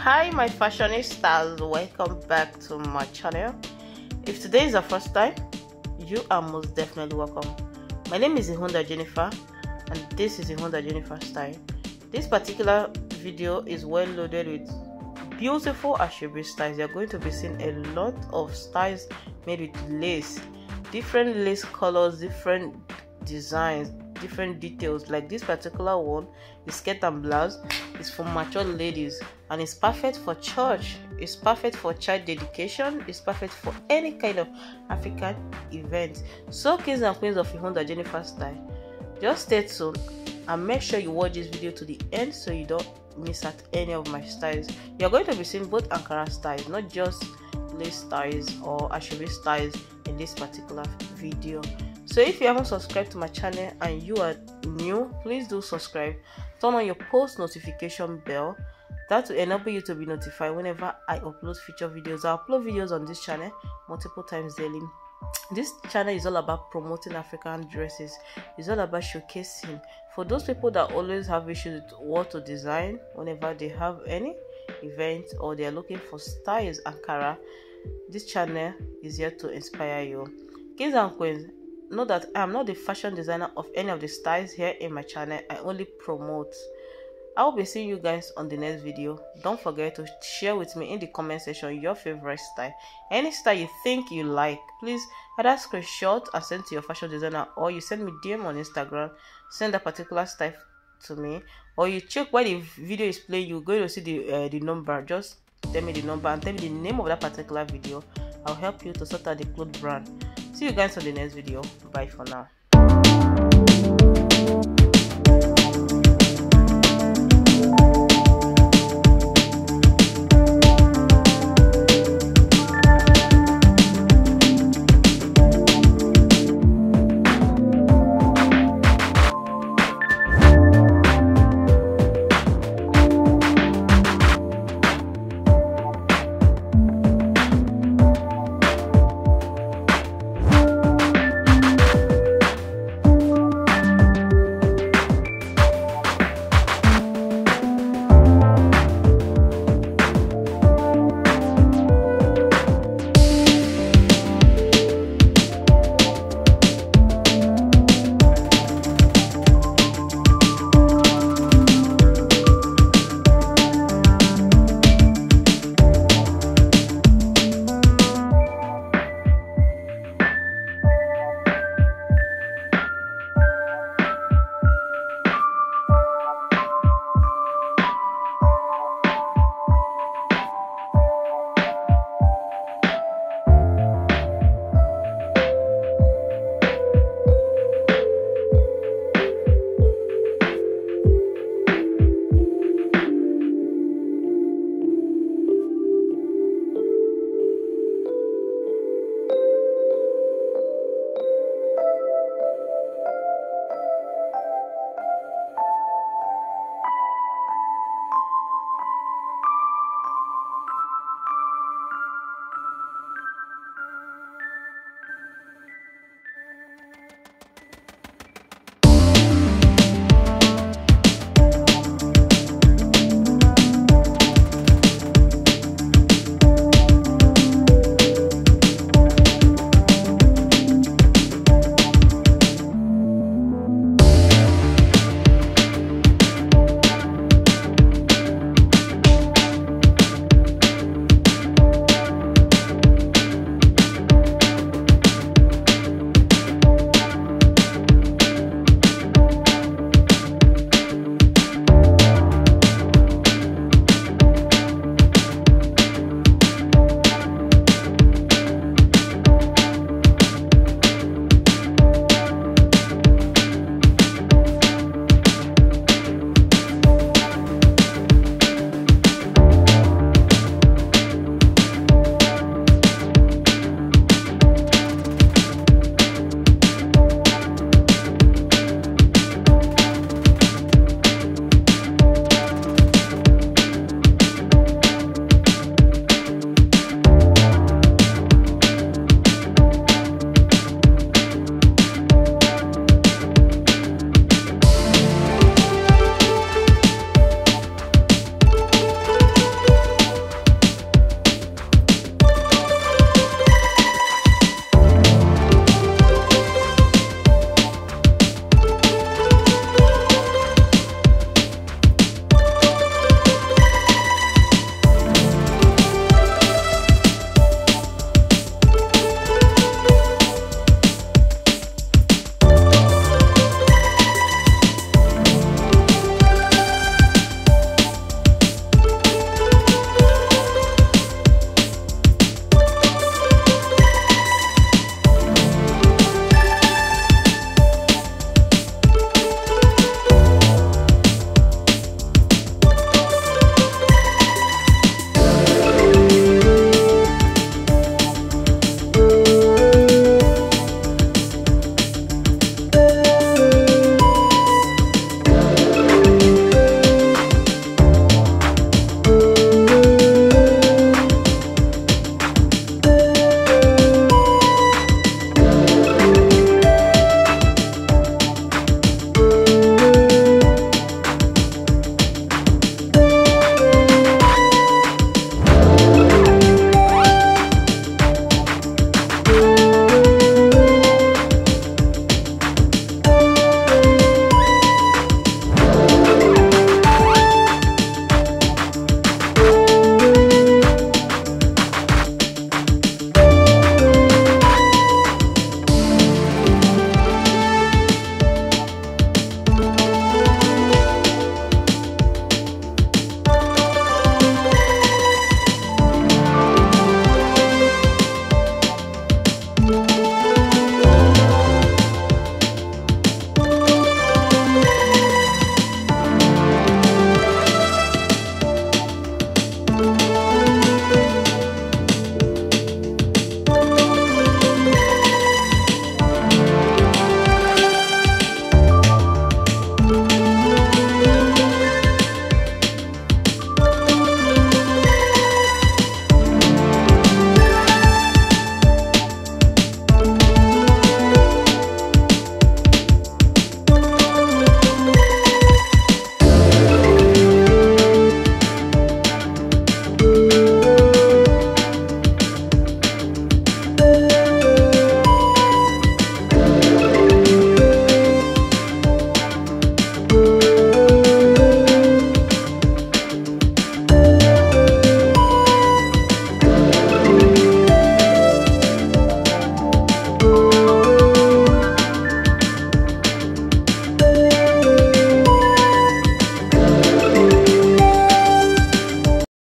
hi my fashionistas welcome back to my channel. If today is the first time you are most definitely welcome. My name is Ihunda Jennifer and this is Ihunda Jennifer style. This particular video is well loaded with beautiful asoebi styles. You're going to be seeing a lot of styles made with lace different lace colors different designs different details. Like this particular one the skirt and blouse is for mature ladies and it's perfect for church. It's perfect for child dedication it's perfect for any kind of african event. So kings and queens of Ihunda Jennifer style. Just stay tuned and make sure you watch this video to the end so you don't miss out any of my styles. You're going to be seeing both ankara styles not just lace styles or asoebi styles in this particular video so if you haven't subscribed to my channel and you are new please do subscribe. Turn on your post notification bell. That will enable you to be notified whenever i upload future videos. I upload videos on this channel multiple times daily. This channel is all about promoting african dresses. It's all about showcasing. For those people that always have issues with what to design whenever they have any event or they are looking for styles ankara this channel is here to inspire you. Kings and queens know that I am not the fashion designer of any of the styles here in my channel. I only promote. I will be seeing you guys on the next video. Don't forget to share with me in the comment section your favorite style. Any style you think you like, please either screenshot and send to your fashion designer or you send me DM on Instagram. Send that particular style to me or you check while the video is playing you're going to see the uh, the number just tell me the number and tell me the name of that particular video i'll help you to sort out the cloth brand see you guys on the next video. Bye for now